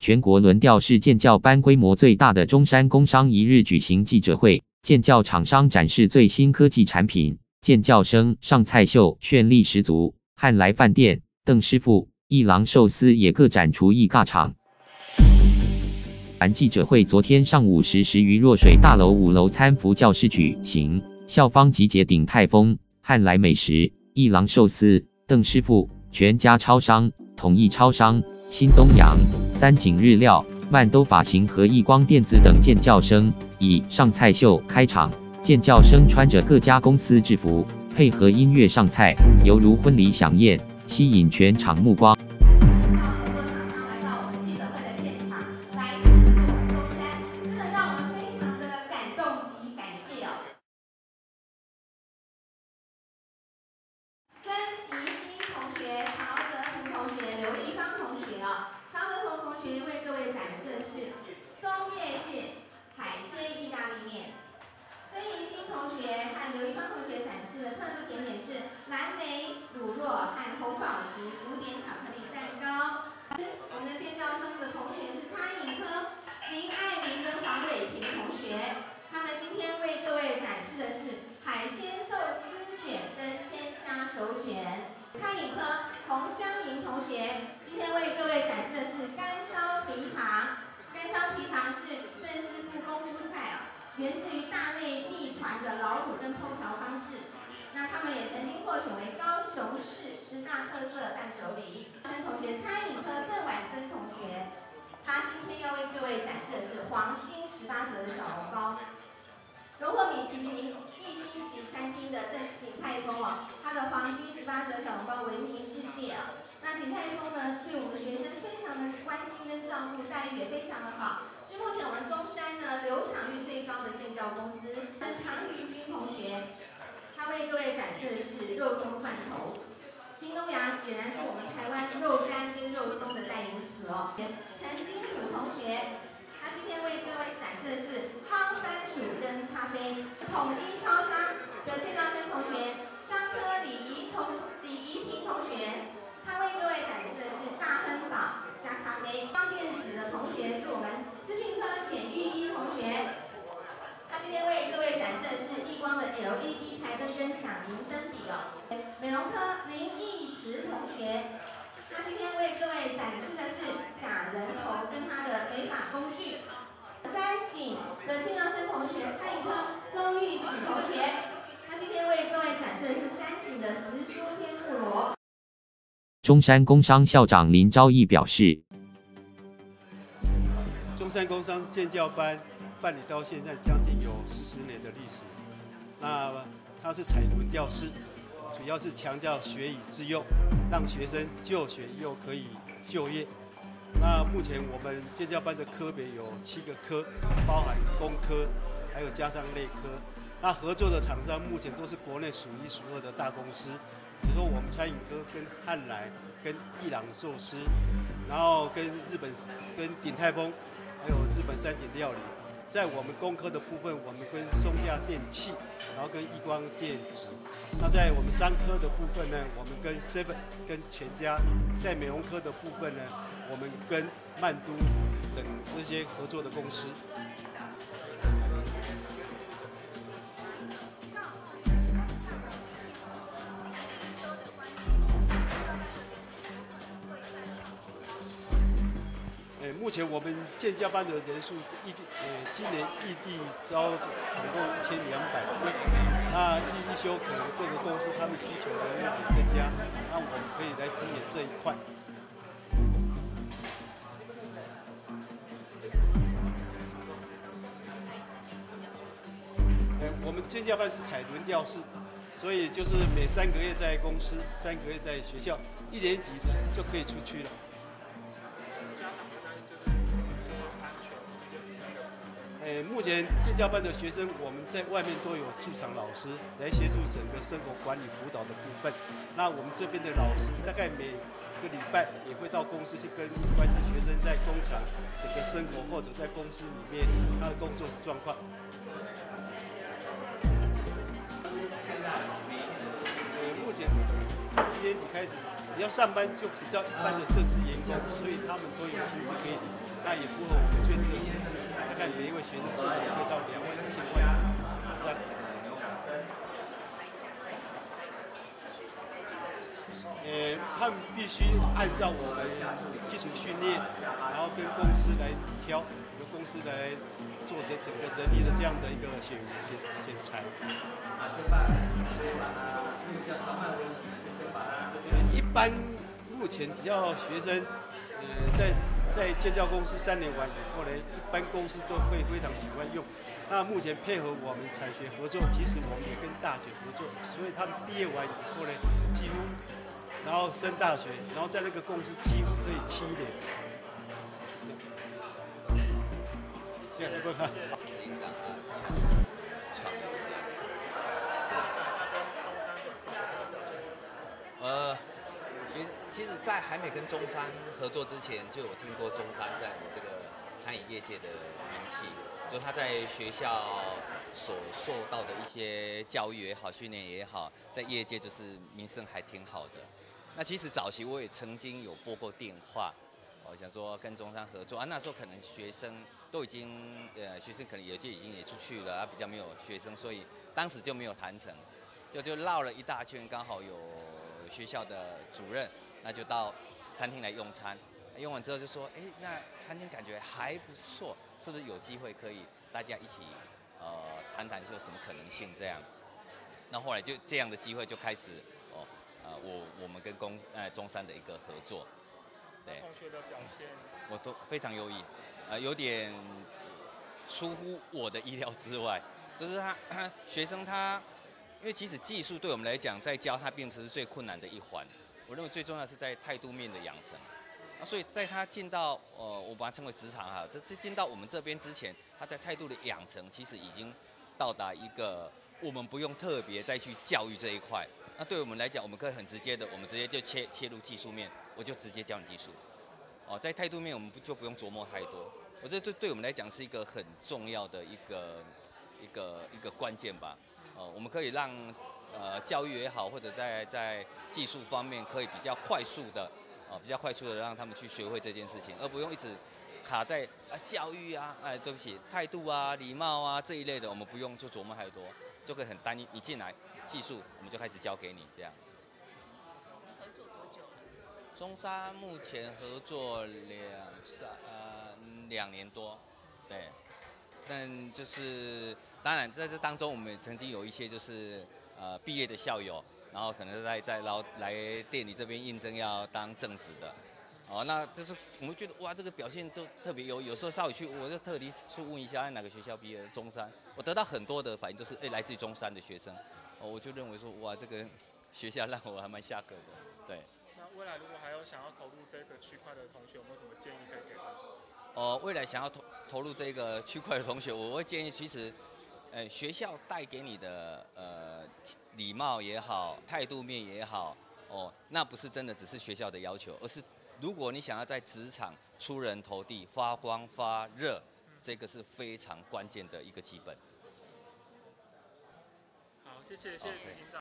全国轮调是建教班规模最大的中山工商一日举行记者会，建教厂商展示最新科技产品，建教生上菜秀绚丽十足，汉来饭店、邓师傅、一郎寿司也各展厨艺尬场。完记者会，昨天上午十时于若水大楼五楼餐服教室举行，校方集结鼎泰丰、汉来美食、一郎寿司、邓师傅、全家超商、统一超商、新东阳、三井日料、曼都发型和亿光电子等剑教生以上菜秀开场。剑教生穿着各家公司制服，配合音乐上菜，犹如婚礼飨宴，吸引全场目光。的老卤跟烹调方式，那他们也曾经获选为高雄市十大特色伴手礼。曾同学，餐饮科郑婉珍同学，他今天要为各位展示的是黄金十八折的小笼包。荣获米其林一星级餐厅的郑景泰丰哦，他的黄金十八折小笼包闻名世界啊。那景泰丰呢，对我们的学生非常的关心跟照顾，待遇也非常的好。是目前我们中山呢流产率最高的建教公司。同学，他为各位展示的是肉松罐头。新东阳显然是我们台湾肉干跟肉松的代名词哦。陈金虎同学，他今天为各位展示的是汤番薯跟咖啡。统一超商的建道生慈同学，他今天为各位展示的是假人头跟他的美法工具。三井的金道生同学，餐饮科周玉启同学，他今天为各位展示的是三井的时蔬天妇罗。中山工商校长林昭义表示。中山工商建教班办理到现在将近有四十年的历史。那它是彩轮调式，主要是强调学以致用，让学生就学又可以就业。那目前我们建教班的科别有七个科，包含工科，还有加上内科。那合作的厂商目前都是国内数一数二的大公司，比如说我们餐饮科跟汉来、跟一朗寿司，然后跟日本、跟鼎泰丰。还有日本三井料理，在我们工科的部分，我们跟松下电器，然后跟亿光电子。那在我们商科的部分呢，我们跟 Seven、跟全家。在美容科的部分呢，我们跟曼都等这些合作的公司。目前我们建教班的人数异地，呃，今年异地招总共一千两百位。那异地休可能各个公司他们需求的增加，那我们可以来支援这一块。呃，我们建教班是采轮调式，所以就是每三个月在公司，三个月在学校，一年级就可以出去了。目前建教班的学生，我们在外面都有驻场老师来协助整个生活管理辅导的部分。那我们这边的老师大概每个礼拜也会到公司去跟关系学生在工厂整个生活或者在公司里面他的工作状况。目前一年级开始，要上班就比较一般的正式员工，所以他们都有薪资可以领。那也符合我们最低的薪资。大概每一位学生薪水会到两万一千块以上。呃，他们必须按照我们基础训练，然后跟公司来挑，由公司来做这整个人力的这样的一个选选选材。一般目前只要学生呃在在建教公司三年完以后呢，一般公司都会非常喜欢用。那目前配合我们产学合作，其实我们也跟大学合作，所以他们毕业完以后呢，几乎然后升大学，然后在那个公司几乎可以七年。谢谢其实，在还没跟中山合作之前，就有听过中山在我们这个餐饮业界的名气，就他在学校所受到的一些教育也好、训练也好，在业界就是名声还挺好的。那其实早期我也曾经有拨过电话，我想说跟中山合作啊，那时候可能学生都已经呃，学生可能有些已经也出去了，啊比较没有学生，所以当时就没有谈成，就就绕了一大圈，刚好有学校的主任，那就到餐厅来用餐，用完之后就说，哎，那餐厅感觉还不错，是不是有机会可以大家一起呃谈谈，说什么可能性这样？那后来就这样的机会就开始哦，呃，我我们跟公呃中山的一个合作，对。同学的表现，我都非常优异，呃，有点出乎我的意料之外。就是他 学生他，因为其实技术对我们来讲，在教他并不是最困难的一环。我认为最重要是在态度面的养成。啊，所以在他进到呃，我把它称为职场哈，这这进到我们这边之前，他在态度的养成其实已经到达一个我们不用特别再去教育这一块。那对我们来讲，我们可以很直接的，我们直接就切切入技术面，我就直接教你技术。哦，在态度面我们不就不用琢磨太多。我觉得对对我们来讲是一个很重要的一个一个一个关键吧。哦，我们可以让呃教育也好，或者在在技术方面可以比较快速的，哦比较快速的让他们去学会这件事情，而不用一直卡在啊教育啊，哎对不起，态度啊、礼貌啊这一类的，我们不用就琢磨太多，就可以很单一。你进来技术，我们就开始教给你这样。合作多久了？中山目前合作两三呃两年多，对，但就是当然在这当中，我们曾经有一些就是呃毕业的校友，然后可能在在劳来店里这边应征要当正职的，哦，那就是我们觉得哇这个表现就特别有，有时候稍微去我就特地去问一下哎哪个学校毕业的，中山，我得到很多的反应都是哎来自于中山的学生，哦，我就认为说哇这个学校让我还蛮下课的，对。那未来如果还有想要投入这个区块的同学，有没有什么建议可以给他？呃，未来想要投投入这个区块的同学，我会建议，其实，呃，学校带给你的呃礼貌也好，态度面也好，哦，那不是真的只是学校的要求，而是如果你想要在职场出人头地、发光发热，这个是非常关键的一个基本。好，谢谢谢谢执行长。